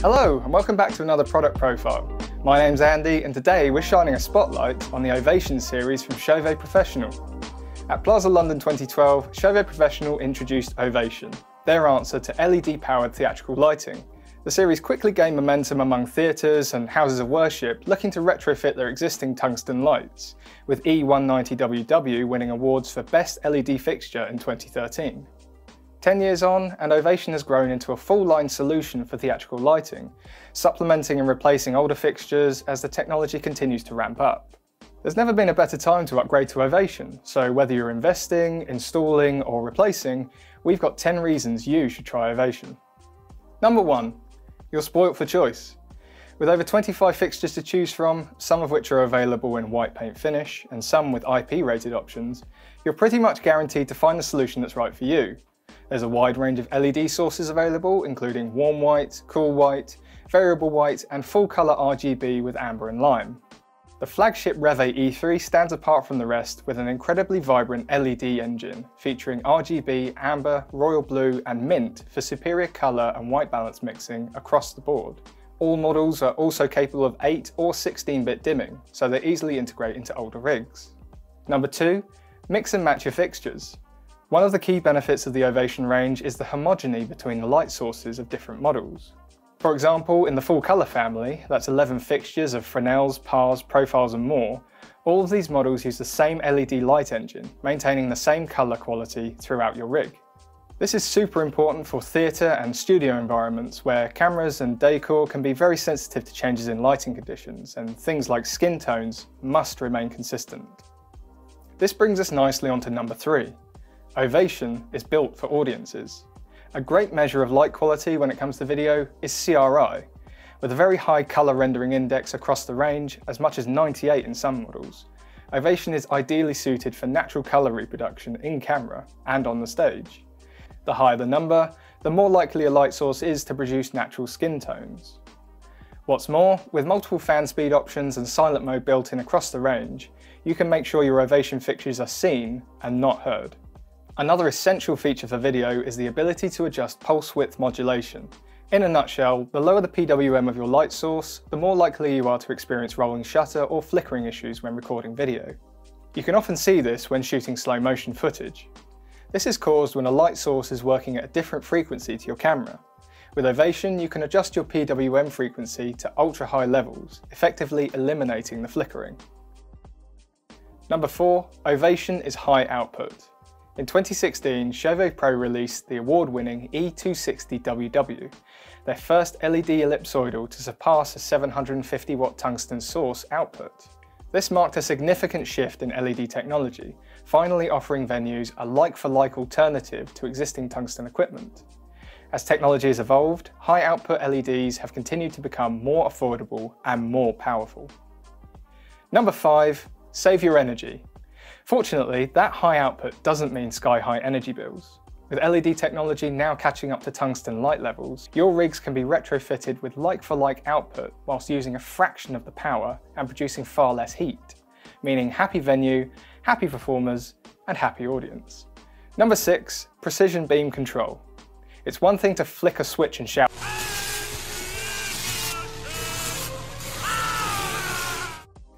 Hello and welcome back to another product profile. My name's Andy and today we're shining a spotlight on the Ovation series from Chauvet Professional. At PLASA London 2012, Chauvet Professional introduced Ovation, their answer to LED-powered theatrical lighting. The series quickly gained momentum among theatres and houses of worship looking to retrofit their existing tungsten lights, with E190WW winning awards for Best LED Fixture in 2013. Ten years on, and Ovation has grown into a full-line solution for theatrical lighting, supplementing and replacing older fixtures as the technology continues to ramp up. There's never been a better time to upgrade to Ovation, so whether you're investing, installing or replacing, we've got 10 reasons you should try Ovation. Number 1. You're spoilt for choice. With over 25 fixtures to choose from, some of which are available in white paint finish and some with IP rated options, you're pretty much guaranteed to find the solution that's right for you. There's a wide range of LED sources available, including warm white, cool white, variable white, and full colour RGB with amber and lime. The flagship Reve E3 stands apart from the rest with an incredibly vibrant LED engine, featuring RGB, amber, royal blue, and mint for superior colour and white balance mixing across the board. All models are also capable of 8 or 16-bit dimming, so they easily integrate into older rigs. Number 2. Mix and match your fixtures. One of the key benefits of the Ovation range is the homogeny between the light sources of different models. For example, in the full colour family, that's 11 fixtures of Fresnels, Pars, profiles and more, all of these models use the same LED light engine, maintaining the same colour quality throughout your rig. This is super important for theatre and studio environments where cameras and decor can be very sensitive to changes in lighting conditions and things like skin tones must remain consistent. This brings us nicely onto number three, Ovation is built for audiences. A great measure of light quality when it comes to video is CRI, with a very high colour rendering index across the range, as much as 98 in some models. Ovation is ideally suited for natural colour reproduction in camera and on the stage. The higher the number, the more likely a light source is to produce natural skin tones. What's more, with multiple fan speed options and silent mode built in across the range, you can make sure your Ovation fixtures are seen and not heard. Another essential feature for video is the ability to adjust pulse width modulation. In a nutshell, the lower the PWM of your light source, the more likely you are to experience rolling shutter or flickering issues when recording video. You can often see this when shooting slow motion footage. This is caused when a light source is working at a different frequency to your camera. With Ovation, you can adjust your PWM frequency to ultra high levels, effectively eliminating the flickering. Number 4. Ovation is high output. In 2016, Chauvet Pro released the award-winning E260WW, their first LED ellipsoidal to surpass a 750 watt tungsten source output. This marked a significant shift in LED technology, finally offering venues a like-for-like -like alternative to existing tungsten equipment. As technology has evolved, high-output LEDs have continued to become more affordable and more powerful. Number 5. Save your energy. Fortunately, that high output doesn't mean sky-high energy bills. With LED technology now catching up to tungsten light levels, your rigs can be retrofitted with like-for-like -like output whilst using a fraction of the power and producing far less heat, meaning happy venue, happy performers, and happy audience. Number 6. Precision Beam Control. It's one thing to flick a switch and shout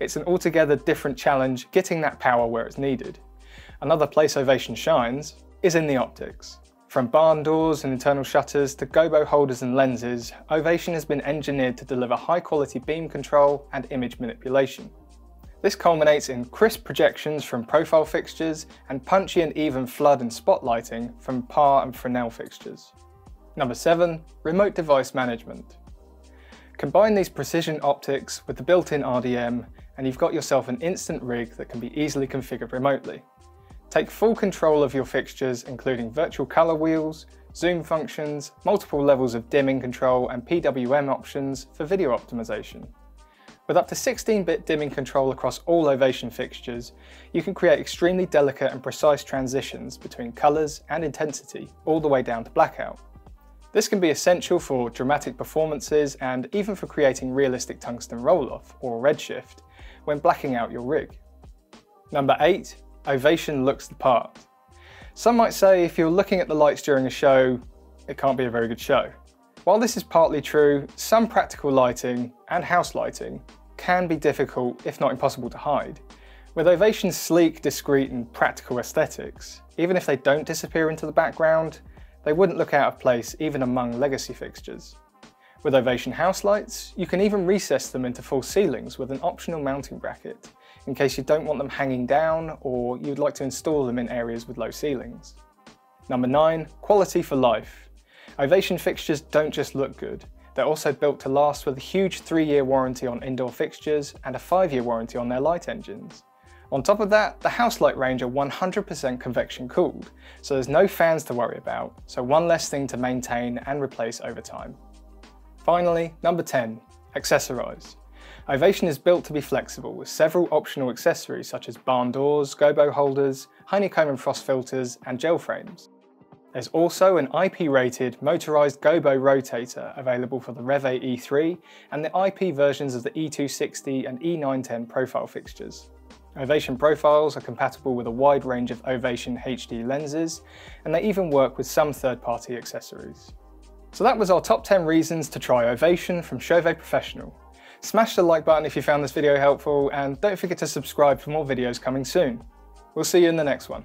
It's an altogether different challenge getting that power where it's needed. Another place Ovation shines is in the optics. From barn doors and internal shutters to gobo holders and lenses, Ovation has been engineered to deliver high quality beam control and image manipulation. This culminates in crisp projections from profile fixtures and punchy and even flood and spotlighting from Par and Fresnel fixtures. Number 7. Remote Device Management. Combine these precision optics with the built-in RDM and you've got yourself an instant rig that can be easily configured remotely. Take full control of your fixtures including virtual colour wheels, zoom functions, multiple levels of dimming control and PWM options for video optimization. With up to 16-bit dimming control across all Ovation fixtures, you can create extremely delicate and precise transitions between colours and intensity all the way down to blackout. This can be essential for dramatic performances and even for creating realistic tungsten roll-off or redshift when blacking out your rig. Number 8. Ovation looks the part. Some might say if you're looking at the lights during a show, it can't be a very good show. While this is partly true, some practical lighting and house lighting can be difficult, if not impossible to hide. With Ovation's sleek, discreet and practical aesthetics, even if they don't disappear into the background, they wouldn't look out of place even among legacy fixtures. With Ovation house lights, you can even recess them into full ceilings with an optional mounting bracket, in case you don't want them hanging down or you'd like to install them in areas with low ceilings. Number 9. Quality for life. Ovation fixtures don't just look good, they're also built to last with a huge 3-year warranty on indoor fixtures and a 5-year warranty on their light engines. On top of that, the house light range are 100% convection cooled, so there's no fans to worry about, so one less thing to maintain and replace over time. Finally, number 10, accessorise. Ovation is built to be flexible with several optional accessories such as barn doors, gobo holders, honeycomb and frost filters and gel frames. There's also an IP-rated motorised gobo rotator available for the Reve E3 and the IP versions of the E260 and E910 profile fixtures. Ovation profiles are compatible with a wide range of Ovation HD lenses, and they even work with some third-party accessories. So that was our top 10 reasons to try Ovation from Chauvet Professional. Smash the like button if you found this video helpful, and don't forget to subscribe for more videos coming soon. We'll see you in the next one.